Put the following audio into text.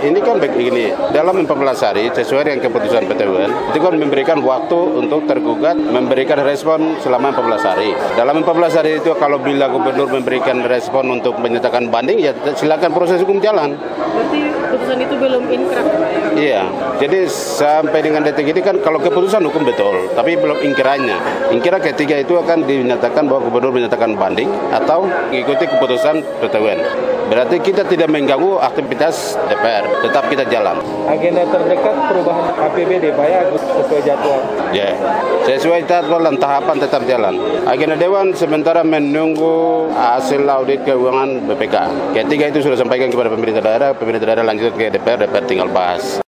ini kan begini, dalam 14 hari sesuai dengan keputusan PT UN, itu kan memberikan waktu untuk tergugat memberikan respon selama 14 hari. Dalam 14 hari itu kalau bila gubernur memberikan respon untuk menyatakan banding, ya silakan proses hukum jalan. Keputusan itu belum inkrah, Pak ya? Iya, jadi sampai dengan detik ini kan kalau keputusan hukum betul, tapi belum ingkirannya. Ingkira ketiga itu akan dinyatakan bahwa gubernur menyatakan banding atau mengikuti keputusan PT UN. Berarti kita tidak mengganggu aktivitas DPR, tetap kita jalan. Agenda terdekat perubahan APBD Pak ya sesuai jadwal. Ya, sesuai jadwal dan tahapan tetap jalan. Agenda Dewan sementara menunggu hasil audit keuangan BPK. Ketiga itu sudah sampaikan kepada pemerintah daerah, pemerintah daerah lanjut ke DPR, DPR tinggal bahas.